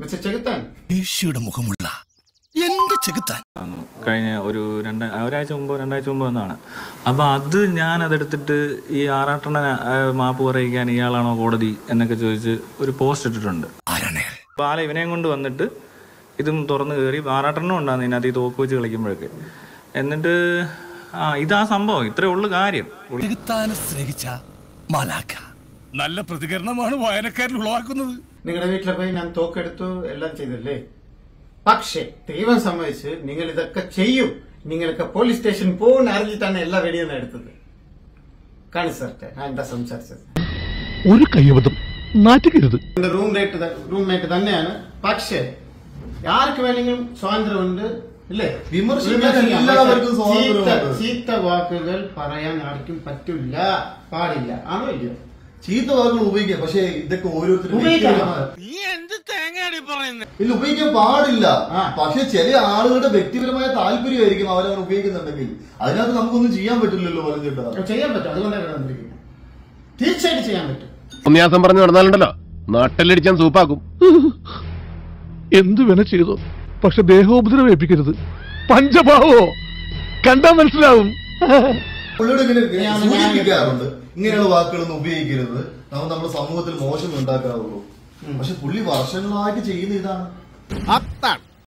Mister ചെകുത്താൻ. മുഖമുള്ള എന്റെ ചെകുത്താൻ. കഴിഞ്ഞ ഒരു രണ്ട് ഒരാഴ്ച മുമ്പ് രണ്ടാഴ്ച മുമ്പ് എന്നാണ് അപ്പൊ അത് ഞാൻ അതെടുത്തിട്ട് ഈ ആറാട്ടണ മാപ്പ് പറയിക്കാൻ ഇയാളാണോ കോടതി എന്നൊക്കെ ചോദിച്ച് ഒരു പോസ്റ്റ് ഇട്ടിട്ടുണ്ട്. ആരാണ് ബാല ഇവനെയും കൊണ്ട് വന്നിട്ട് ഇതും തുറന്ന് കയറി ആറാട്ടെണ്ണം ഉണ്ടാകുന്നു ഇതിനകത്ത് ഈ തോക്ക് വെച്ച് കളിക്കുമ്പോഴൊക്കെ. എന്നിട്ട് ആ ഇതാ സംഭവം. ഇത്രേ ഉള്ളു കാര്യം. സ്നേഹിച്ച നല്ല പ്രതികരണമാണ് വായനക്കാരിൽ ഉളവാക്കുന്നത്. നിങ്ങളുടെ വീട്ടിൽ പോയി ഞാൻ തോക്കെടുത്തു എല്ലാം ചെയ്തല്ലേ? പക്ഷേ ദൈവം സമ്മതിച്ച് നിങ്ങൾ ഇതൊക്കെ ചെയ്യും. നിങ്ങൾക്ക് പോലീസ് സ്റ്റേഷൻ പോകുന്ന അറിഞ്ഞിട്ടാണ് എല്ലാ വെടിയും എടുത്തത്. കാണിച്ചേ ഞാൻ എന്താ സംസാരിച്ചത്? ഒരു കൈവതം എന്റെ റൂം റേറ്റ് റൂംമേറ്റ് തന്നെയാണ്. പക്ഷേ ആർക്ക് വേണമെങ്കിലും സ്വാതന്ത്ര്യമുണ്ട് ഇല്ലേ? വിമർശനം ചീത്ത വാക്കുകൾ പറയാൻ ആർക്കും പറ്റില്ല പാടില്ല. ആണോ ഇല്ലയോ? ചീത്ത വാക്കുകൾ ഉപയോഗിക്കാം. പക്ഷേ ഇതൊക്കെ ഓരോരുത്തരും. ഇല്ല ഉപയോഗിക്കാൻ പാടില്ല. പക്ഷെ ചില ആളുകളുടെ വ്യക്തിപരമായ താല്പര്യമായിരിക്കും അവരവർ ഉപയോഗിക്കുന്നുണ്ടെങ്കിൽ. അതിനകത്ത് നമുക്കൊന്നും ചെയ്യാൻ പറ്റില്ലല്ലോ പറഞ്ഞിട്ട്. ചെയ്യാൻ പറ്റും. അതുകൊണ്ടാണ് തീർച്ചയായിട്ടും ചെയ്യാൻ പറ്റും. ഉണ്ണിയാസം പറഞ്ഞു നടന്നാലുണ്ടല്ലോ. നാട്ടിലടിച്ചാൻ സൂപ്പാക്കും. എന്തു വേണ ചെയ്തു? പക്ഷെ ദേഹോപദ്രവം ഏൽപ്പിക്കരുത്. പഞ്ചഭാവോ? കണ്ടാ മനസ്സിലാവും. പുള്ളിയോട് ഇങ്ങനെ സൂചിപ്പിക്കാറുണ്ട്. ഇങ്ങനെയുള്ള വാക്കുകളൊന്നും ഉപയോഗിക്കരുത്. നമ്മൾ നമ്മുടെ സമൂഹത്തിൽ മോശം ഉണ്ടാക്കാറുള്ളൂ. പക്ഷെ പുള്ളി വർഷങ്ങളായിട്ട് ചെയ്യുന്ന ഇതാണ്. ആ